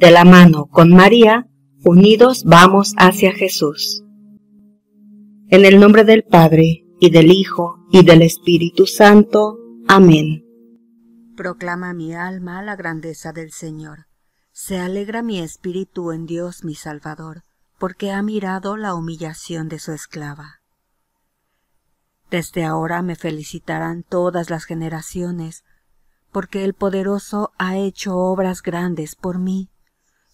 De la mano con María, unidos vamos hacia Jesús. En el nombre del Padre, y del Hijo, y del Espíritu Santo. Amén. Proclama mi alma la grandeza del Señor. Se alegra mi espíritu en Dios mi Salvador, porque ha mirado la humillación de su esclava. Desde ahora me felicitarán todas las generaciones, porque el poderoso ha hecho obras grandes por mí.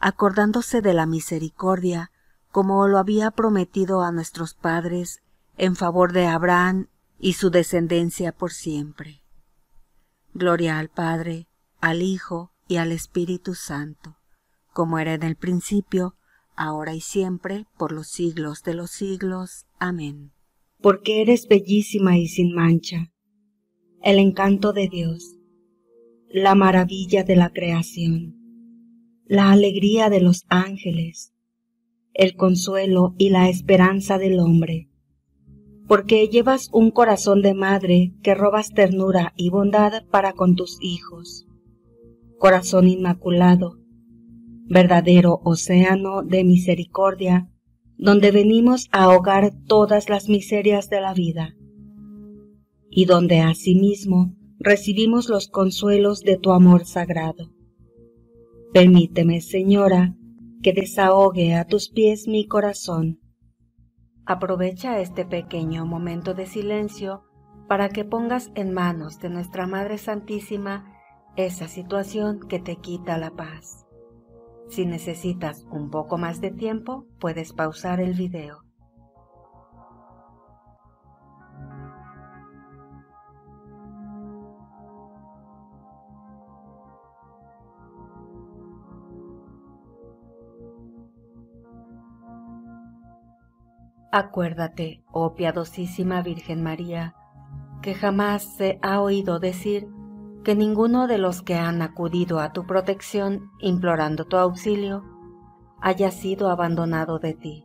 acordándose de la misericordia, como lo había prometido a nuestros padres, en favor de Abraham y su descendencia por siempre. Gloria al Padre, al Hijo y al Espíritu Santo, como era en el principio, ahora y siempre, por los siglos de los siglos. Amén. Porque eres bellísima y sin mancha, el encanto de Dios, la maravilla de la creación, la alegría de los ángeles, el consuelo y la esperanza del hombre porque llevas un corazón de madre que robas ternura y bondad para con tus hijos. Corazón inmaculado, verdadero océano de misericordia, donde venimos a ahogar todas las miserias de la vida, y donde asimismo recibimos los consuelos de tu amor sagrado. Permíteme, Señora, que desahogue a tus pies mi corazón Aprovecha este pequeño momento de silencio para que pongas en manos de nuestra Madre Santísima esa situación que te quita la paz. Si necesitas un poco más de tiempo, puedes pausar el video. Acuérdate, oh piadosísima Virgen María, que jamás se ha oído decir que ninguno de los que han acudido a tu protección implorando tu auxilio haya sido abandonado de ti.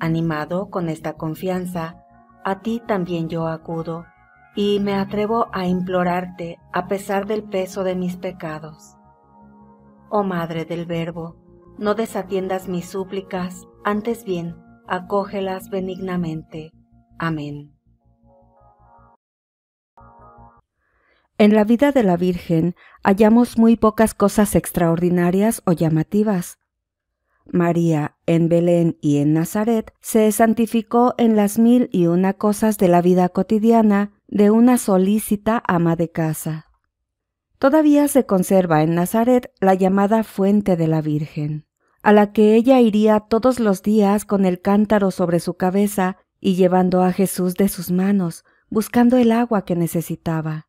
Animado con esta confianza, a ti también yo acudo y me atrevo a implorarte a pesar del peso de mis pecados. Oh Madre del Verbo, no desatiendas mis súplicas, antes bien, acógelas benignamente. Amén. En la vida de la Virgen hallamos muy pocas cosas extraordinarias o llamativas. María, en Belén y en Nazaret, se santificó en las mil y una cosas de la vida cotidiana de una solícita ama de casa. Todavía se conserva en Nazaret la llamada fuente de la Virgen a la que ella iría todos los días con el cántaro sobre su cabeza y llevando a Jesús de sus manos, buscando el agua que necesitaba.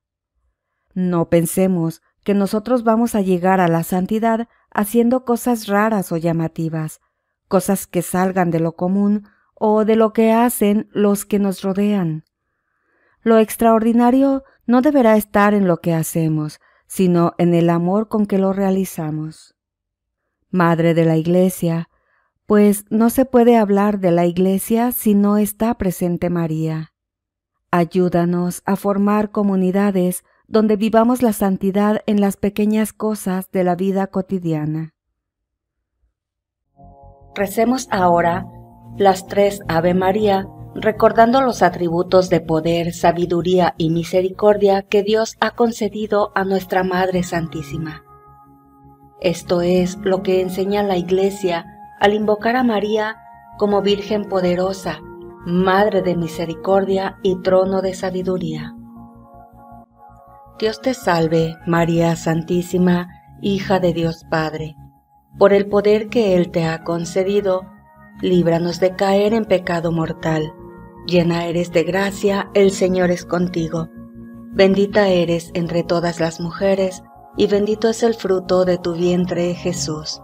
No pensemos que nosotros vamos a llegar a la santidad haciendo cosas raras o llamativas, cosas que salgan de lo común o de lo que hacen los que nos rodean. Lo extraordinario no deberá estar en lo que hacemos, sino en el amor con que lo realizamos. Madre de la Iglesia, pues no se puede hablar de la Iglesia si no está presente María. Ayúdanos a formar comunidades donde vivamos la santidad en las pequeñas cosas de la vida cotidiana. Recemos ahora las tres Ave María, recordando los atributos de poder, sabiduría y misericordia que Dios ha concedido a nuestra Madre Santísima. Esto es lo que enseña la Iglesia al invocar a María como Virgen poderosa, Madre de misericordia y trono de sabiduría. Dios te salve, María Santísima, hija de Dios Padre. Por el poder que Él te ha concedido, líbranos de caer en pecado mortal. Llena eres de gracia, el Señor es contigo. Bendita eres entre todas las mujeres, y bendito es el fruto de tu vientre, Jesús.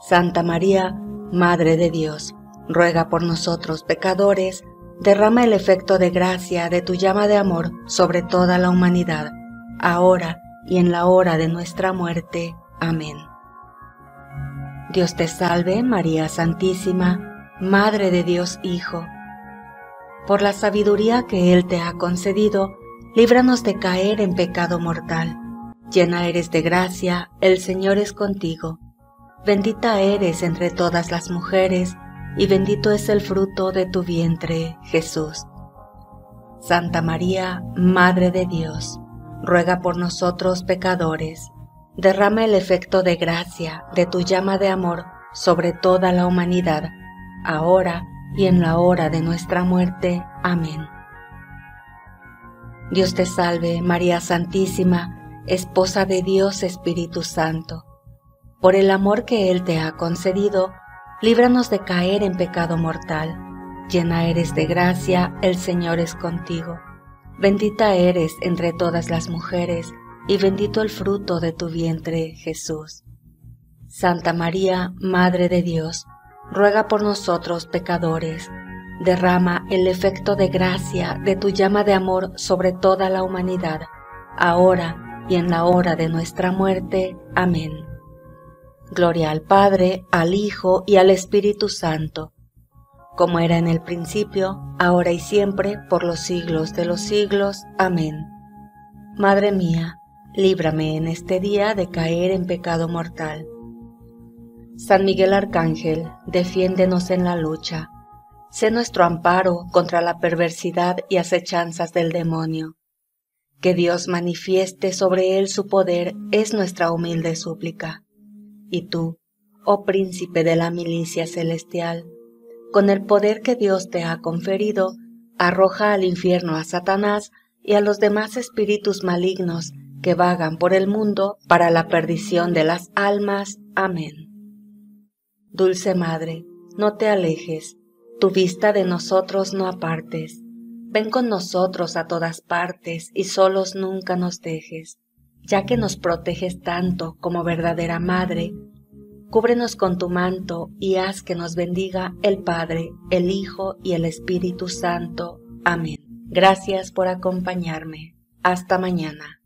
Santa María, Madre de Dios, ruega por nosotros pecadores, derrama el efecto de gracia de tu llama de amor sobre toda la humanidad, ahora y en la hora de nuestra muerte. Amén. Dios te salve, María Santísima, Madre de Dios Hijo. Por la sabiduría que Él te ha concedido, líbranos de caer en pecado mortal. Llena eres de gracia, el Señor es contigo. Bendita eres entre todas las mujeres, y bendito es el fruto de tu vientre, Jesús. Santa María, Madre de Dios, ruega por nosotros pecadores, derrama el efecto de gracia de tu llama de amor sobre toda la humanidad, ahora y en la hora de nuestra muerte. Amén. Dios te salve, María Santísima, Esposa de Dios Espíritu Santo. Por el amor que Él te ha concedido, líbranos de caer en pecado mortal. Llena eres de gracia, el Señor es contigo. Bendita eres entre todas las mujeres, y bendito el fruto de tu vientre, Jesús. Santa María, Madre de Dios, ruega por nosotros pecadores, derrama el efecto de gracia de tu llama de amor sobre toda la humanidad, ahora y en la hora de nuestra muerte. Amén. Gloria al Padre, al Hijo y al Espíritu Santo, como era en el principio, ahora y siempre, por los siglos de los siglos. Amén. Madre mía, líbrame en este día de caer en pecado mortal. San Miguel Arcángel, defiéndenos en la lucha. Sé nuestro amparo contra la perversidad y acechanzas del demonio. Que Dios manifieste sobre él su poder es nuestra humilde súplica. Y tú, oh príncipe de la milicia celestial, con el poder que Dios te ha conferido, arroja al infierno a Satanás y a los demás espíritus malignos que vagan por el mundo para la perdición de las almas. Amén. Dulce Madre, no te alejes, tu vista de nosotros no apartes. Ven con nosotros a todas partes y solos nunca nos dejes, ya que nos proteges tanto como verdadera Madre. Cúbrenos con tu manto y haz que nos bendiga el Padre, el Hijo y el Espíritu Santo. Amén. Gracias por acompañarme. Hasta mañana.